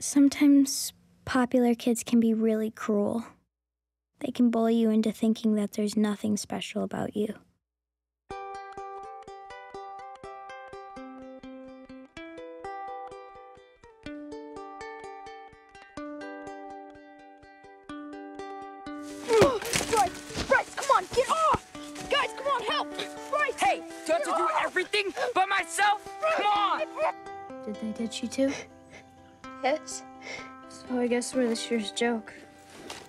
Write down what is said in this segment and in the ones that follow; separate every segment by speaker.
Speaker 1: Sometimes popular kids can be really cruel. They can bully you into thinking that there's nothing special about you.
Speaker 2: Bryce, Bryce, come on, get off! Guys, come on, help! Bryce!
Speaker 3: Hey, do I have to do everything by myself? Come on!
Speaker 1: Did they ditch you too?
Speaker 4: Yes.
Speaker 1: So I guess we're this year's joke.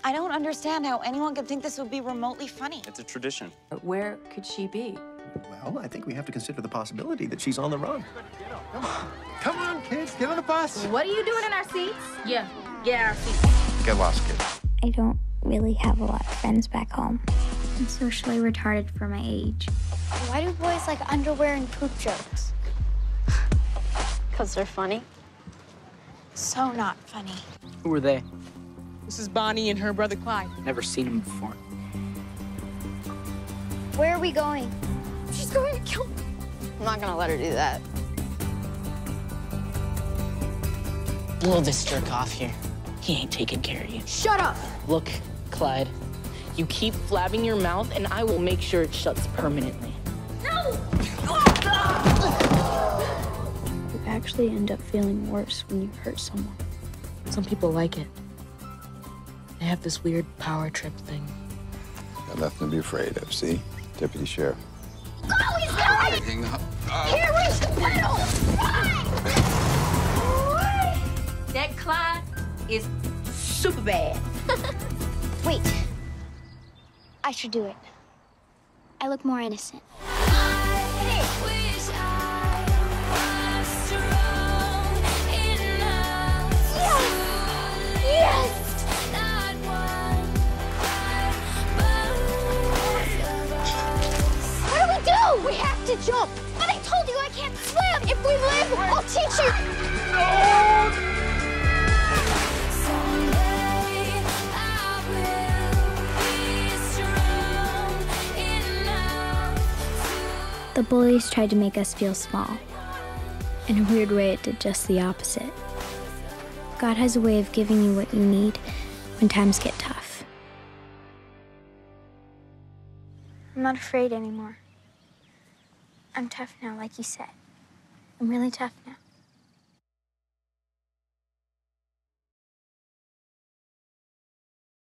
Speaker 4: I don't understand how anyone could think this would be remotely funny.
Speaker 5: It's a tradition.
Speaker 6: But where could she be?
Speaker 7: Well, I think we have to consider the possibility that she's on the run.
Speaker 8: Come on, kids, get on the bus.
Speaker 6: What are you doing in our seats? Yeah, get our seats.
Speaker 8: Get lost, kids.
Speaker 1: I don't really have a lot of friends back home. I'm socially retarded for my age.
Speaker 9: Why do boys like underwear and poop jokes?
Speaker 4: Because they're funny.
Speaker 9: So not funny.
Speaker 3: Who are they?
Speaker 2: This is Bonnie and her brother Clyde.
Speaker 3: Never seen him before.
Speaker 9: Where are we going?
Speaker 4: She's going to kill me. I'm not gonna let her do that.
Speaker 10: Blow this jerk off here. He ain't taking care of you.
Speaker 9: Shut up!
Speaker 10: Look, Clyde, you keep flabbing your mouth and I will make sure it shuts permanently.
Speaker 1: You actually end up feeling worse when you hurt someone.
Speaker 10: Some people like it. They have this weird power trip thing.
Speaker 8: Got nothing to be afraid of, see? Deputy Sheriff.
Speaker 9: Oh, he's coming!
Speaker 8: Hang up.
Speaker 9: Here, reach the pedal!
Speaker 6: That Clyde is super bad.
Speaker 9: Wait. I should do it. I look more innocent. To jump. But I told you I can't swim. If we live, I'll teach you.
Speaker 1: The bullies tried to make us feel small. In a weird way, it did just the opposite. God has a way of giving you what you need when times get tough. I'm not afraid anymore. I'm tough now, like you said. I'm really tough now.